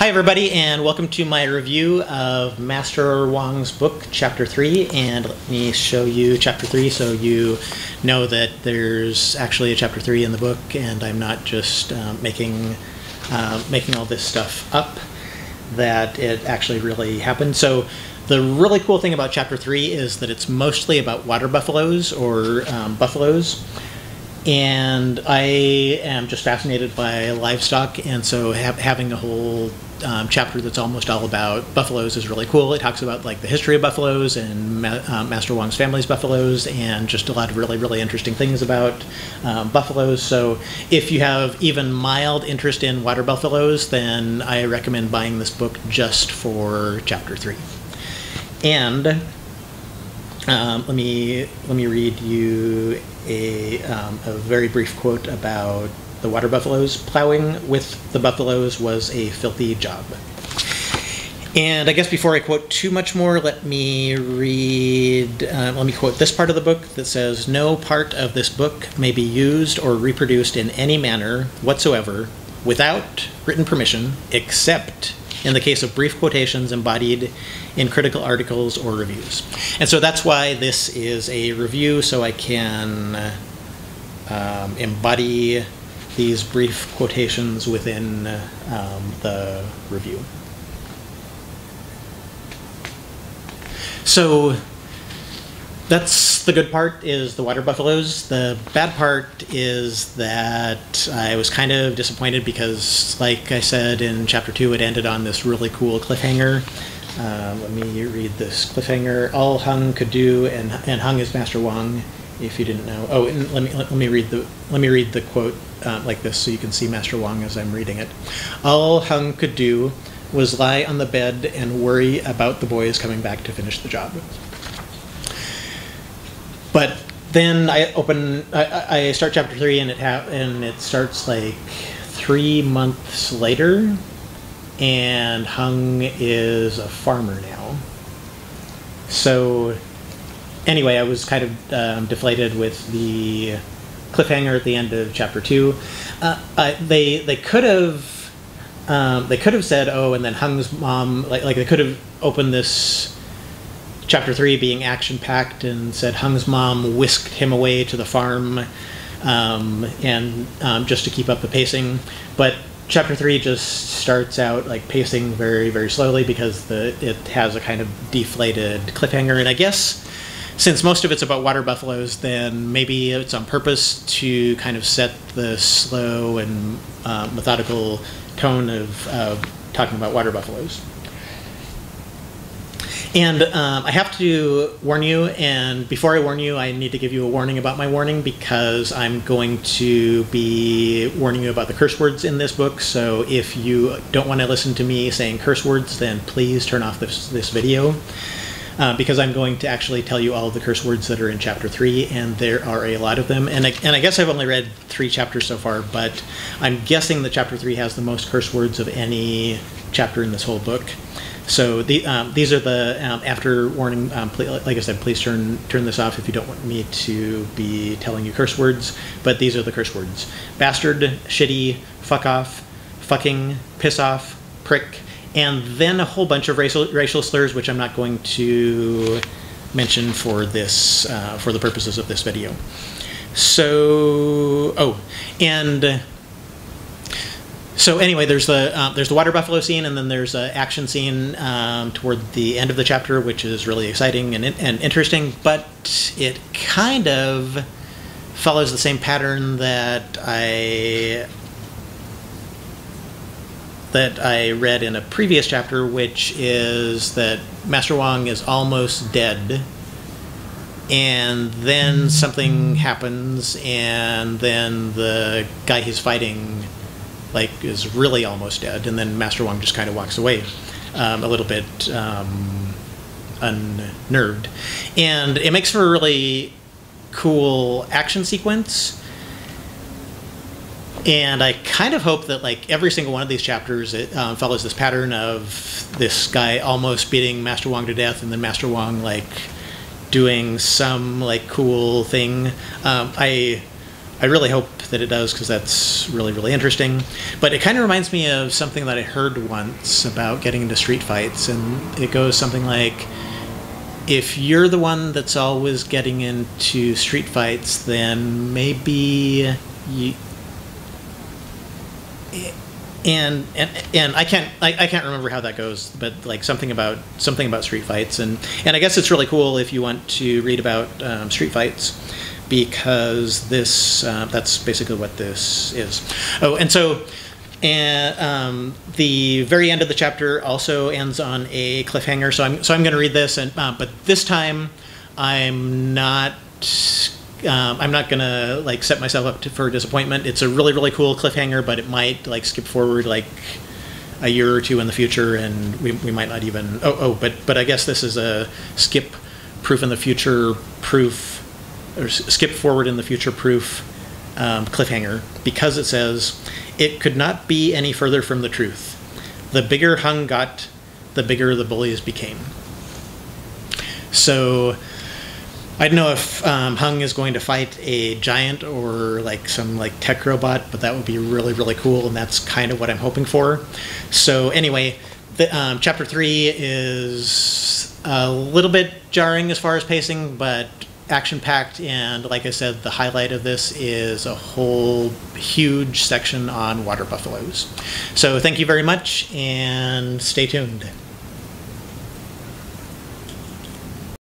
Hi, everybody, and welcome to my review of Master Wong's book, Chapter 3. And let me show you Chapter 3 so you know that there's actually a Chapter 3 in the book, and I'm not just uh, making, uh, making all this stuff up, that it actually really happened. So, the really cool thing about Chapter 3 is that it's mostly about water buffaloes or um, buffaloes and I am just fascinated by livestock, and so ha- having a whole um, chapter that's almost all about buffaloes is really cool. It talks about like the history of buffaloes and Ma- uh, Master Wong's family's buffaloes, and just a lot of really really interesting things about um, buffaloes. So if you have even mild interest in water buffaloes, then I recommend buying this book just for chapter three. And um, let me let me read you a, um, a very brief quote about the water buffaloes. Plowing with the buffaloes was a filthy job. And I guess before I quote too much more, let me read, uh, let me quote this part of the book that says No part of this book may be used or reproduced in any manner whatsoever without written permission, except in the case of brief quotations embodied in critical articles or reviews. And so that's why this is a review, so I can um, embody these brief quotations within um, the review. So that's the good part is the water buffaloes. The bad part is that I was kind of disappointed because, like I said in chapter two, it ended on this really cool cliffhanger. Uh, let me read this cliffhanger. All Hung could do, and and Hung is Master Wong. If you didn't know, oh, and let me let, me read the let me read the quote uh, like this so you can see Master Wong as I'm reading it. All Hung could do was lie on the bed and worry about the boys coming back to finish the job. But then I open, I, I start chapter three, and it ha- and it starts like three months later, and Hung is a farmer now. So, anyway, I was kind of um, deflated with the cliffhanger at the end of chapter two. Uh, uh, they they could have. Um, they could have said, "Oh," and then Hung's mom, like, like they could have opened this chapter three being action packed and said Hung's mom whisked him away to the farm um, and um, just to keep up the pacing. But chapter three just starts out like pacing very very slowly because the it has a kind of deflated cliffhanger and I guess since most of it's about water buffaloes then maybe it's on purpose to kind of set the slow and uh, methodical tone of uh, talking about water buffaloes. And um, I have to warn you, and before I warn you, I need to give you a warning about my warning because I'm going to be warning you about the curse words in this book. So if you don't want to listen to me saying curse words, then please turn off this, this video. Uh, because I'm going to actually tell you all of the curse words that are in chapter three, and there are a lot of them. And I, and I guess I've only read three chapters so far, but I'm guessing that chapter three has the most curse words of any chapter in this whole book. So the, um, these are the um, after warning. Um, like I said, please turn turn this off if you don't want me to be telling you curse words. But these are the curse words: bastard, shitty, fuck off, fucking, piss off, prick, and then a whole bunch of racial racial slurs, which I'm not going to mention for this uh, for the purposes of this video. So oh, and so anyway, there's the uh, there's the water buffalo scene, and then there's an action scene um, toward the end of the chapter, which is really exciting and, and interesting. But it kind of follows the same pattern that I that I read in a previous chapter, which is that Master Wong is almost dead, and then something happens, and then the guy he's fighting like is really almost dead, and then Master Wong just kind of walks away, um, a little bit um, unnerved, and it makes for a really cool action sequence. And I kind of hope that like every single one of these chapters it um, follows this pattern of this guy almost beating Master Wong to death, and then Master Wong like doing some like cool thing. Um, I I really hope that it does because that's really, really interesting. But it kind of reminds me of something that I heard once about getting into street fights, and it goes something like if you're the one that's always getting into street fights, then maybe you. And, and and I can't I, I can't remember how that goes, but like something about something about street fights, and and I guess it's really cool if you want to read about um, street fights because this uh, that's basically what this is. Oh, and so and um, the very end of the chapter also ends on a cliffhanger. So I'm so I'm going to read this, and uh, but this time I'm not. Um, I'm not gonna like set myself up to, for disappointment. It's a really really cool cliffhanger, but it might like skip forward like a year or two in the future, and we, we might not even. Oh oh, but but I guess this is a skip proof in the future proof or skip forward in the future proof um, cliffhanger because it says it could not be any further from the truth. The bigger Hung got, the bigger the bullies became. So I don't know if um, Hung is going to fight a giant or like some like tech robot, but that would be really really cool, and that's kind of what I'm hoping for. So anyway, the, um, chapter three is a little bit jarring as far as pacing, but action packed. And like I said, the highlight of this is a whole huge section on water buffaloes. So thank you very much and stay tuned.